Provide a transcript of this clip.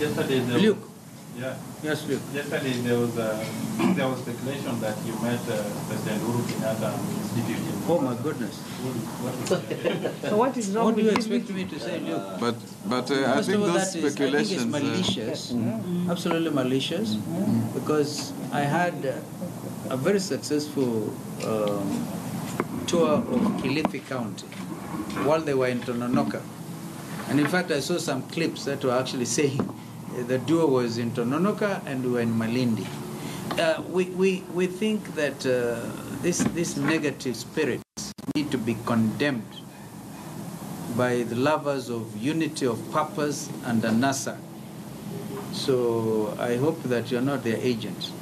Yesterday, there Luke. Was, yeah. Yes, Luke. Yesterday there was uh, there was speculation that you met uh, President Uhuru Kenyatta and Institute. in- Oh my goodness. What, what was that? So what is wrong What do you expect me to say, Luke? But but uh, I think of all, those that is, I think it's speculations. uh, malicious, absolutely malicious, because I had uh, a very successful um, tour of Kilifi County while they were in Tononoka. And in fact, I saw some clips that were actually saying uh, the duo was in Tononoka and we were in Malindi. Uh, we, we, we think that uh, this, this negative spirits need to be condemned by the lovers of unity of purpose and NASA. So I hope that you're not their agent.